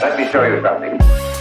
Let me show you something.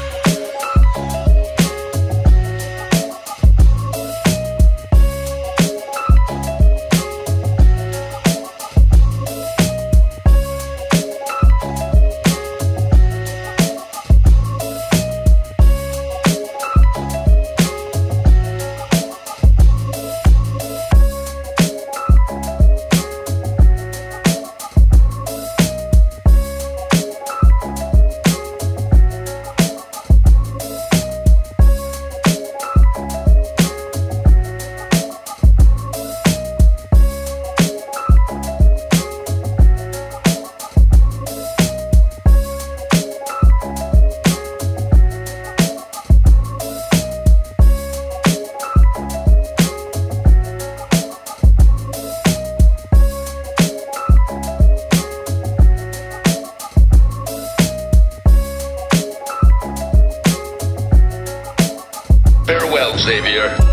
Farewell, Xavier.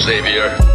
Xavier.